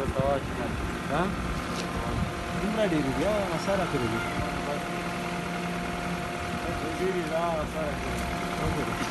د تواج نه ها دومره ډېر دي هغه سره کړی دي ډېر دي هغه سره کړی